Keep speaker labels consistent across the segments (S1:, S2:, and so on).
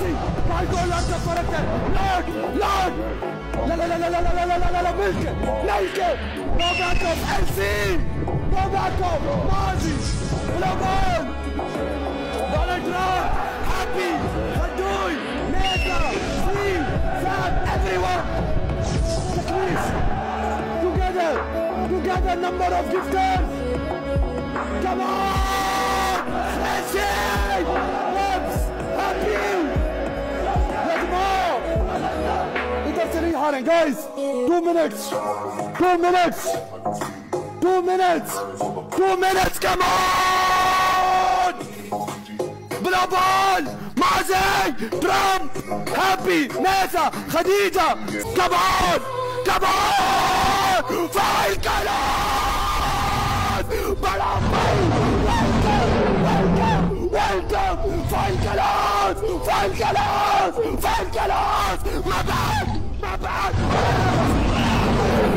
S1: mercy! My God, Lord! Lord! Lord! La la la la la la la la la la milk! Milk! No! Mazi! No ball! Donald Trump! Happy! Hadouy! Mega! Free! Fab! Everyone! Please! Together! Together, number of gifters! Come on! starting, guys. Two minutes. Two minutes. Two minutes. Two minutes. Come on! بلابان معزي Trump, Happy, ناسا خديجة Come on! Come on! فاي الكلام بلابان Welcome! فاي الكلام فاي الكلام فاي الكلام مبعد my bad!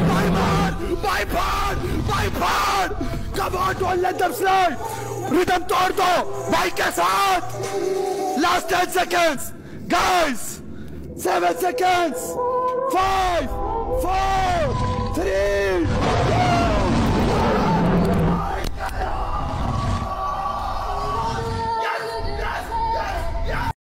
S1: My bad! My bad! My bad! Come on, don't let them slide! Rhythm तोड़ दो! Bike के साथ! Last 10 seconds! Guys! 7 seconds! 5! 4!